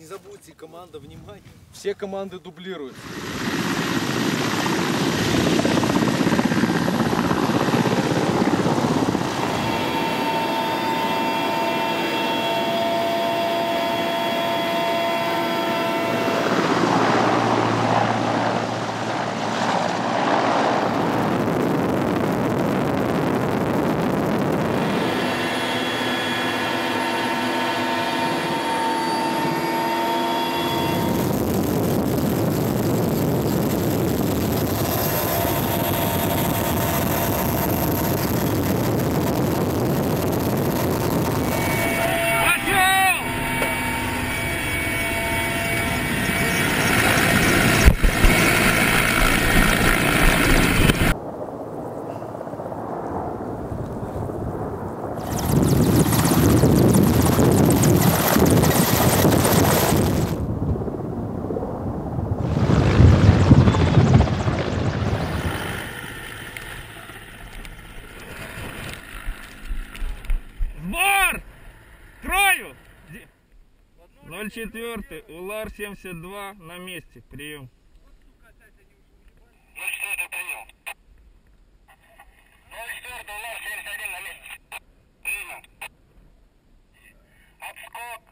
Не забудьте, команда, внимание. Все команды дублируют. Крою! 04 УЛАР 72 на месте. Прием. Ну что это принял? 04 УЛАР 71 на месте. Принял. Отскок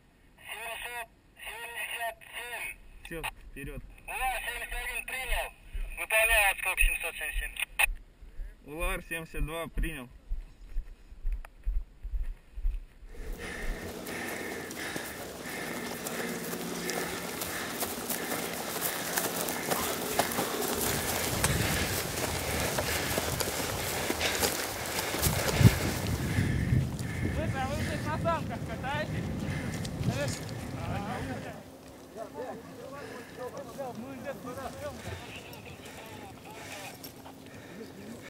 777. Все, вперед. УЛАР 71 принял. Выполняю отскок 777. УЛАР 72 принял. На санках катаетесь? Мы здесь